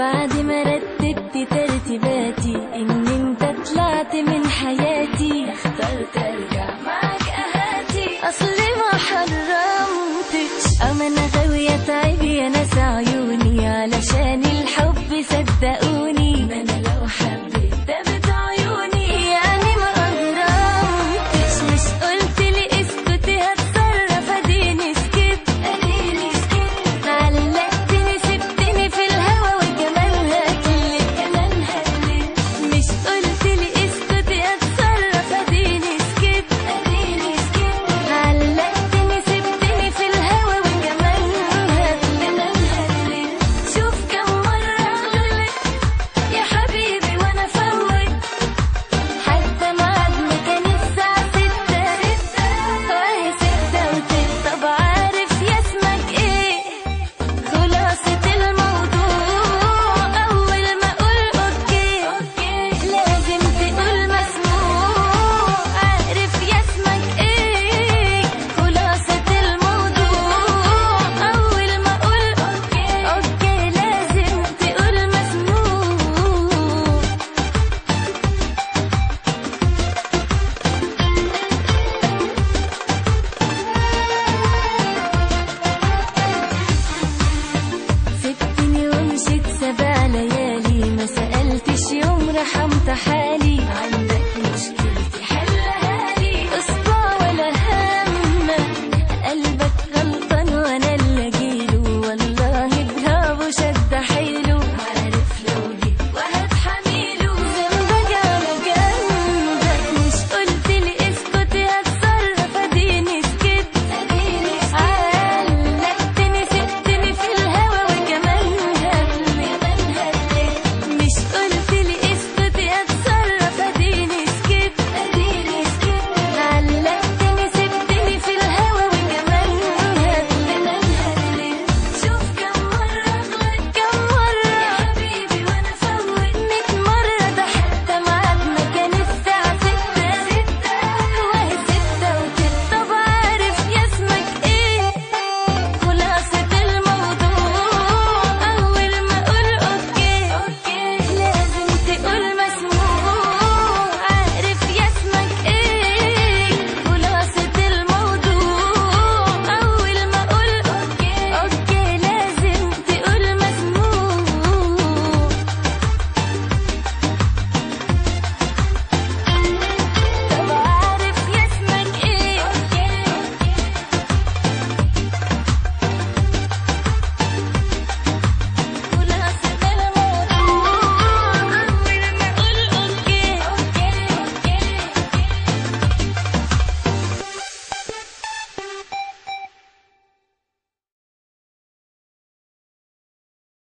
بعد ما رتبت ترتيباتي إن أنت طلعت من حياتي اخترت أرجع معك أهاتي. اصلي ما حرمتش. أمانة